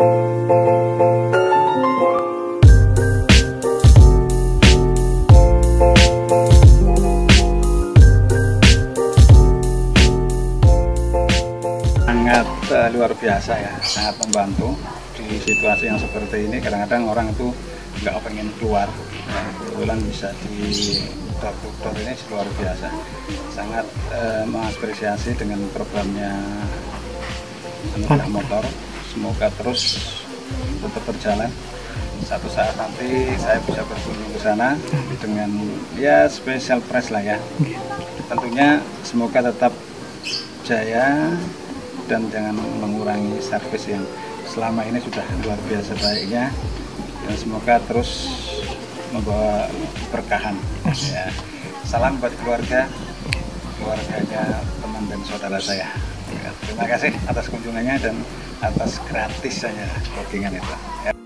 sangat eh, luar biasa ya, sangat membantu di situasi yang seperti ini. Kadang-kadang orang itu nggak pengen keluar, nah, kebetulan bisa di dokter ini luar biasa. Sangat eh, mengapresiasi dengan programnya anugerah motor semoga terus tetap berjalan. Satu saat nanti saya bisa berkunjung ke sana dengan ya special price lah ya. Tentunya semoga tetap jaya dan jangan mengurangi servis yang selama ini sudah luar biasa baiknya. Dan semoga terus membawa berkahan ya. salam buat keluarga keluarganya teman dan saudara saya terima kasih atas kunjungannya dan atas gratisnya bookingan itu ya.